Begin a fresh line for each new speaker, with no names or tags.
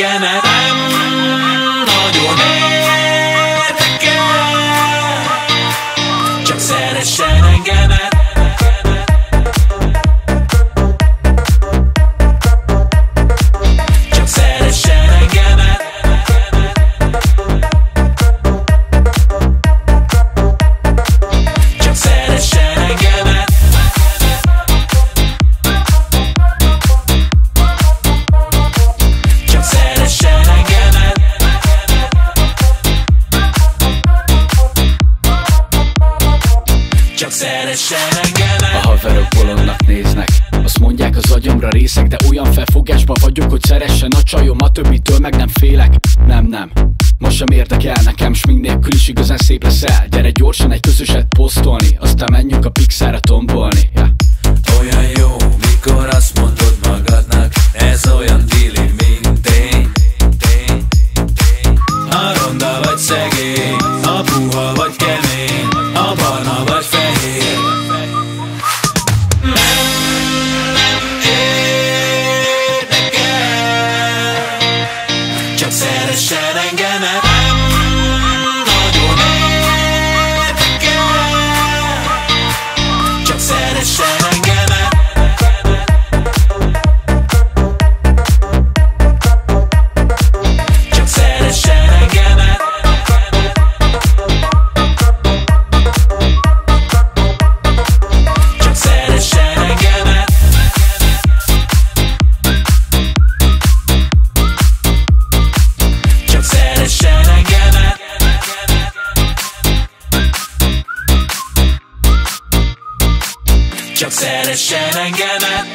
szeressen Csak szeressen
A
engemet
haverok bolondnak néznek. Azt mondják az agyamra részek De olyan felfogásban vagyok, hogy szeressen a csajom. A többitől meg nem félek. Nem, nem. Most sem érdekel nekem, s még nélkül is igazán szép leszel. Gyere gyorsan egy közöset posztolni Aztán menjünk a pixára tombolni. Yeah.
Olyan jó, mikor azt mondod magadnak Ez olyan dili, mint tény A ronda vagy szegény engemet Nem Csak szeressen engemet